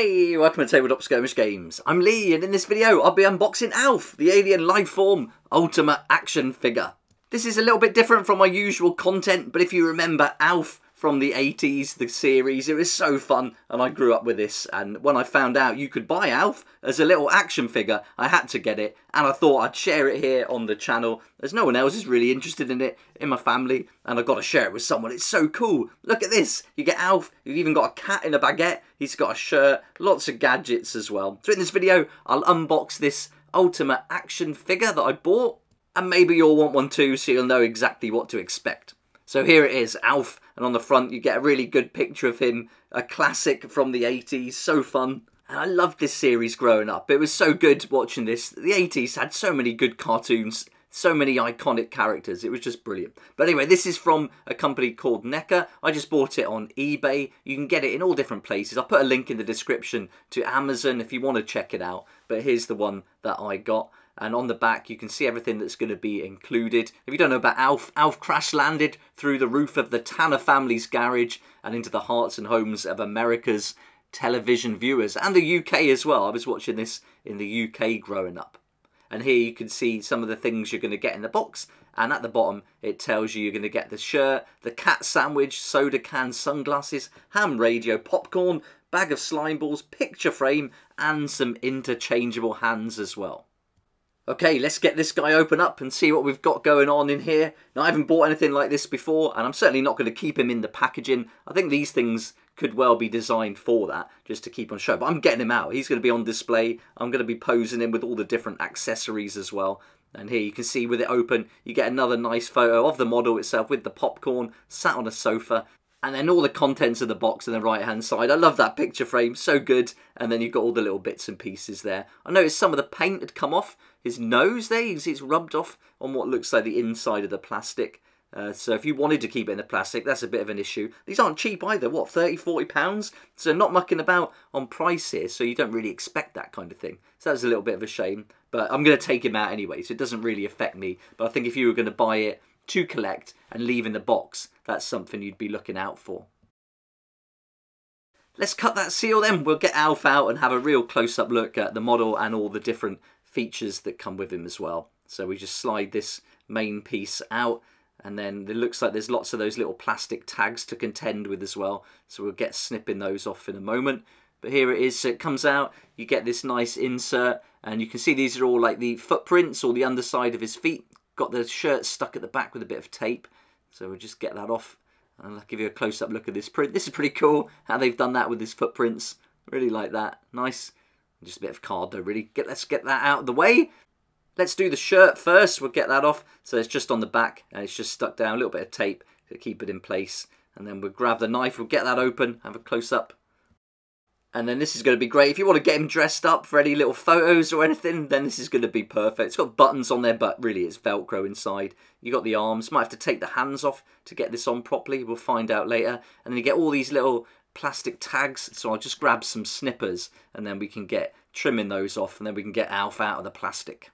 Hey, welcome to Tabletop Skirmish Games. I'm Lee, and in this video, I'll be unboxing Alf, the Alien Lifeform Ultimate Action Figure. This is a little bit different from my usual content, but if you remember Alf from the 80s, the series. It was so fun, and I grew up with this. And when I found out you could buy Alf as a little action figure, I had to get it, and I thought I'd share it here on the channel, as no one else is really interested in it in my family, and I've got to share it with someone. It's so cool. Look at this. You get Alf, you've even got a cat in a baguette, he's got a shirt, lots of gadgets as well. So in this video, I'll unbox this ultimate action figure that I bought, and maybe you'll want one too, so you'll know exactly what to expect. So here it is, Alf, and on the front you get a really good picture of him, a classic from the 80s, so fun. And I loved this series growing up. It was so good watching this. The 80s had so many good cartoons, so many iconic characters. It was just brilliant. But anyway, this is from a company called NECA. I just bought it on eBay. You can get it in all different places. I'll put a link in the description to Amazon if you want to check it out. But here's the one that I got and on the back you can see everything that's going to be included. If you don't know about Alf, Alf crash landed through the roof of the Tanner family's garage and into the hearts and homes of America's television viewers and the UK as well. I was watching this in the UK growing up. And here you can see some of the things you're going to get in the box. And at the bottom, it tells you you're going to get the shirt, the cat sandwich, soda can, sunglasses, ham radio, popcorn, bag of slime balls, picture frame, and some interchangeable hands as well. Okay, let's get this guy open up and see what we've got going on in here. Now, I haven't bought anything like this before, and I'm certainly not going to keep him in the packaging. I think these things could well be designed for that, just to keep on show. But I'm getting him out. He's going to be on display. I'm going to be posing him with all the different accessories as well. And here you can see with it open, you get another nice photo of the model itself with the popcorn, sat on a sofa, and then all the contents of the box on the right hand side. I love that picture frame, so good. And then you've got all the little bits and pieces there. I noticed some of the paint had come off his nose there. It's rubbed off on what looks like the inside of the plastic. Uh, so if you wanted to keep it in the plastic, that's a bit of an issue. These aren't cheap either, what, 30, 40 pounds? So not mucking about on price here, so you don't really expect that kind of thing. So that's a little bit of a shame. But I'm going to take him out anyway, so it doesn't really affect me. But I think if you were going to buy it to collect and leave in the box, that's something you'd be looking out for. Let's cut that seal then. We'll get Alf out and have a real close-up look at the model and all the different features that come with him as well. So we just slide this main piece out and then it looks like there's lots of those little plastic tags to contend with as well. So we'll get snipping those off in a moment. But here it is, so it comes out, you get this nice insert, and you can see these are all like the footprints or the underside of his feet got the shirt stuck at the back with a bit of tape. So we'll just get that off and I'll give you a close-up look at this print. This is pretty cool how they've done that with his footprints. Really like that. Nice. Just a bit of card though, really. Get Let's get that out of the way. Let's do the shirt first. We'll get that off. So it's just on the back and it's just stuck down. A little bit of tape to keep it in place. And then we'll grab the knife. We'll get that open. Have a close-up and then this is going to be great. If you want to get him dressed up for any little photos or anything, then this is going to be perfect. It's got buttons on there, but really it's Velcro inside. you got the arms. Might have to take the hands off to get this on properly. We'll find out later. And then you get all these little plastic tags. So I'll just grab some snippers and then we can get trimming those off and then we can get Alf out of the plastic.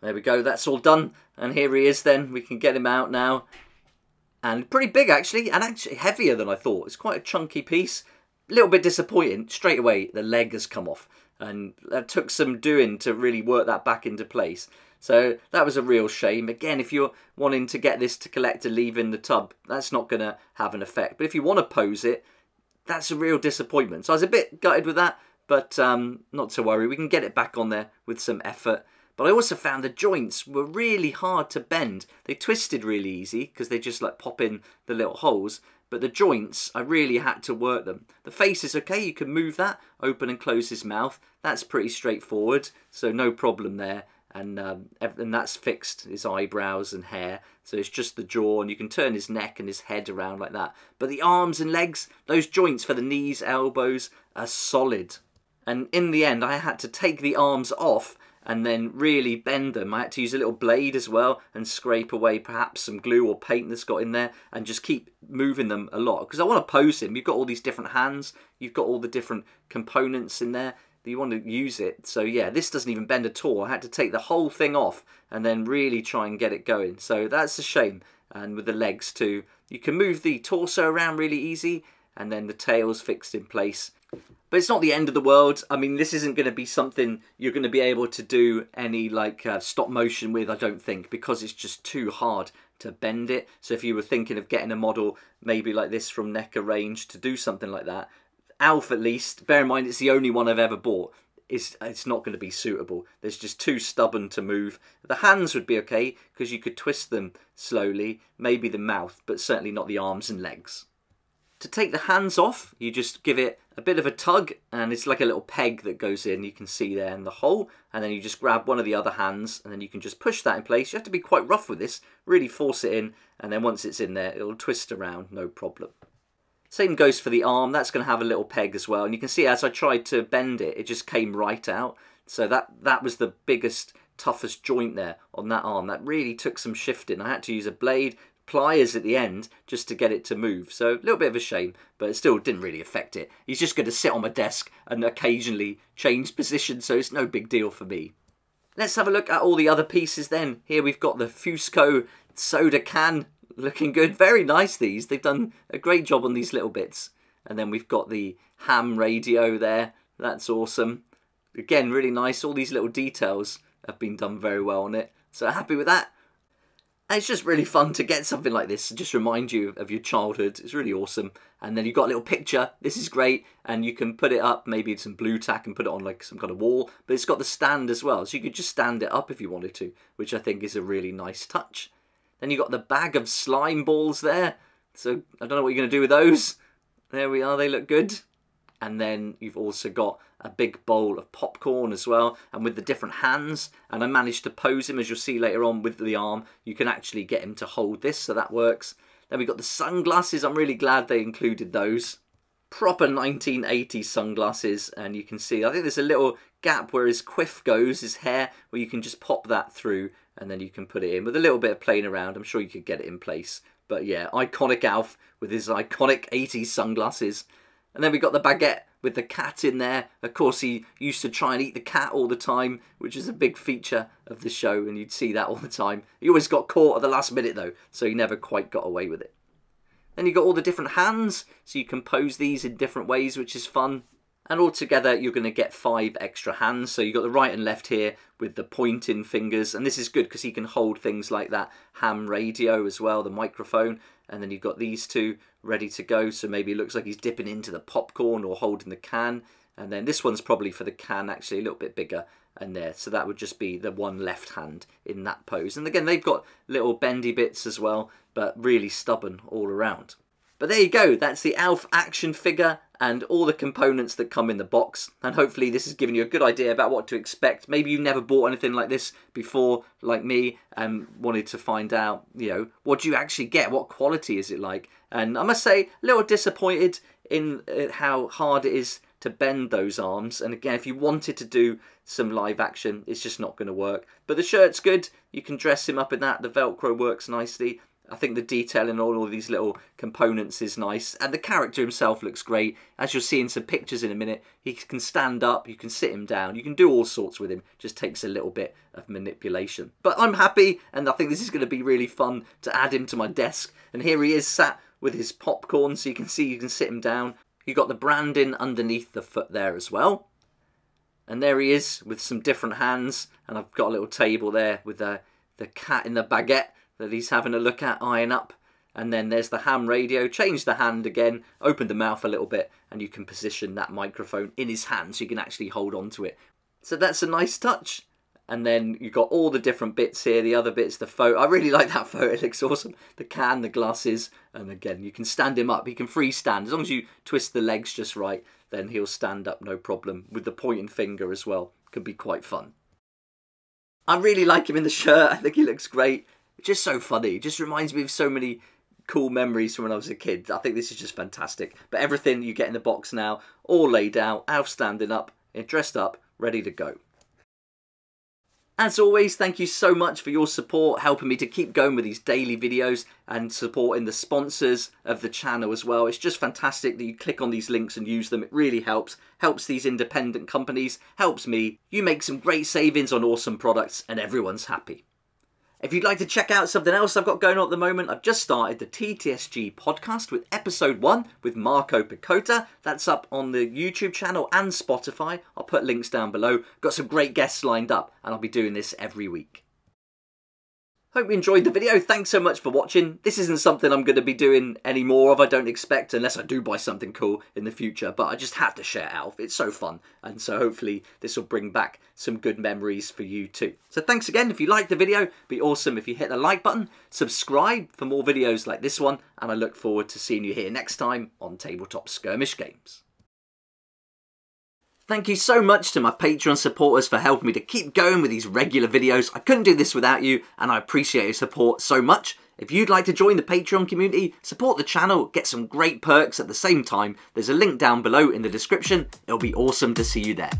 There we go. That's all done. And here he is then. We can get him out now. And pretty big actually, and actually heavier than I thought. It's quite a chunky piece little bit disappointing. Straight away, the leg has come off. And that took some doing to really work that back into place. So that was a real shame. Again, if you're wanting to get this to collect and leave in the tub, that's not going to have an effect. But if you want to pose it, that's a real disappointment. So I was a bit gutted with that, but um, not to worry. We can get it back on there with some effort. But I also found the joints were really hard to bend. They twisted really easy because they just like pop in the little holes but the joints, I really had to work them. The face is okay, you can move that, open and close his mouth. That's pretty straightforward, so no problem there. And, um, and that's fixed, his eyebrows and hair. So it's just the jaw, and you can turn his neck and his head around like that. But the arms and legs, those joints for the knees, elbows, are solid. And in the end, I had to take the arms off and then really bend them. I had to use a little blade as well and scrape away perhaps some glue or paint that's got in there and just keep moving them a lot because I want to pose him. You've got all these different hands, you've got all the different components in there that you want to use it. So yeah, this doesn't even bend at all. I had to take the whole thing off and then really try and get it going. So that's a shame. And with the legs too, you can move the torso around really easy and then the tail's fixed in place But it's not the end of the world. I mean, this isn't going to be something you're going to be able to do any like uh, stop motion with, I don't think, because it's just too hard to bend it. So if you were thinking of getting a model maybe like this from NECA range to do something like that, Alf at least, bear in mind it's the only one I've ever bought, it's, it's not going to be suitable. There's just too stubborn to move. The hands would be okay because you could twist them slowly, maybe the mouth, but certainly not the arms and legs. To take the hands off, you just give it a bit of a tug and it's like a little peg that goes in, you can see there in the hole, and then you just grab one of the other hands and then you can just push that in place. You have to be quite rough with this, really force it in, and then once it's in there, it'll twist around, no problem. Same goes for the arm, that's going to have a little peg as well, and you can see as I tried to bend it, it just came right out. So that, that was the biggest, toughest joint there on that arm. That really took some shifting. I had to use a blade, pliers at the end just to get it to move. So a little bit of a shame, but it still didn't really affect it. He's just going to sit on my desk and occasionally change position, so it's no big deal for me. Let's have a look at all the other pieces then. Here we've got the Fusco soda can looking good. Very nice these. They've done a great job on these little bits. And then we've got the ham radio there. That's awesome. Again, really nice. All these little details have been done very well on it. So happy with that. It's just really fun to get something like this and just remind you of your childhood. It's really awesome. And then you've got a little picture. This is great. And you can put it up, maybe some Blu Tack and put it on like some kind of wall. But it's got the stand as well. So you could just stand it up if you wanted to, which I think is a really nice touch. Then you've got the bag of slime balls there. So I don't know what you're going to do with those. There we are. They look good. And then you've also got a big bowl of popcorn as well, and with the different hands. And I managed to pose him, as you'll see later on, with the arm. You can actually get him to hold this, so that works. Then we've got the sunglasses. I'm really glad they included those. Proper 1980s sunglasses, and you can see, I think there's a little gap where his quiff goes, his hair, where you can just pop that through, and then you can put it in. With a little bit of playing around, I'm sure you could get it in place. But yeah, iconic Alf with his iconic 80s sunglasses. And then we got the baguette with the cat in there. Of course, he used to try and eat the cat all the time, which is a big feature of the show, and you'd see that all the time. He always got caught at the last minute, though, so he never quite got away with it. Then you've got all the different hands, so you can pose these in different ways, which is fun. And altogether, you're going to get five extra hands. So you've got the right and left here with the pointing fingers. And this is good because he can hold things like that ham radio as well, the microphone. And then you've got these two ready to go. So maybe it looks like he's dipping into the popcorn or holding the can. And then this one's probably for the can, actually a little bit bigger and there. So that would just be the one left hand in that pose. And again, they've got little bendy bits as well, but really stubborn all around. But there you go, that's the ALF action figure and all the components that come in the box. And hopefully this has given you a good idea about what to expect. Maybe you've never bought anything like this before, like me, and wanted to find out, you know, what do you actually get? What quality is it like? And I must say, a little disappointed in uh, how hard it is to bend those arms. And again, if you wanted to do some live action, it's just not going to work. But the shirt's good. You can dress him up in that. The Velcro works nicely. I think the detail in all of these little components is nice. And the character himself looks great. As you'll see in some pictures in a minute, he can stand up, you can sit him down, you can do all sorts with him. Just takes a little bit of manipulation. But I'm happy, and I think this is going to be really fun to add him to my desk. And here he is sat with his popcorn, so you can see you can sit him down. You've got the branding underneath the foot there as well. And there he is with some different hands. And I've got a little table there with the, the cat in the baguette that he's having a look at, eyeing up. And then there's the ham radio. Change the hand again, open the mouth a little bit, and you can position that microphone in his hand so you can actually hold on to it. So that's a nice touch. And then you've got all the different bits here, the other bits, the photo. I really like that photo, it looks awesome. The can, the glasses, and again, you can stand him up. He can freestand. As long as you twist the legs just right, then he'll stand up no problem. With the pointing finger as well. Can be quite fun. I really like him in the shirt. I think he looks great just so funny. Just reminds me of so many cool memories from when I was a kid. I think this is just fantastic. But everything you get in the box now, all laid out, Alf standing up, dressed up, ready to go. As always, thank you so much for your support, helping me to keep going with these daily videos and supporting the sponsors of the channel as well. It's just fantastic that you click on these links and use them. It really helps. Helps these independent companies, helps me. You make some great savings on awesome products and everyone's happy. If you'd like to check out something else I've got going on at the moment, I've just started the TTSG podcast with episode one with Marco Picota. That's up on the YouTube channel and Spotify. I'll put links down below. Got some great guests lined up, and I'll be doing this every week. Hope you enjoyed the video. Thanks so much for watching. This isn't something I'm going to be doing any more of, I don't expect, unless I do buy something cool in the future. But I just have to share Alf. It's so fun. And so hopefully this will bring back some good memories for you too. So thanks again. If you liked the video, be awesome if you hit the like button. Subscribe for more videos like this one. And I look forward to seeing you here next time on Tabletop Skirmish Games. Thank you so much to my Patreon supporters for helping me to keep going with these regular videos. I couldn't do this without you, and I appreciate your support so much. If you'd like to join the Patreon community, support the channel, get some great perks at the same time, there's a link down below in the description. It'll be awesome to see you there.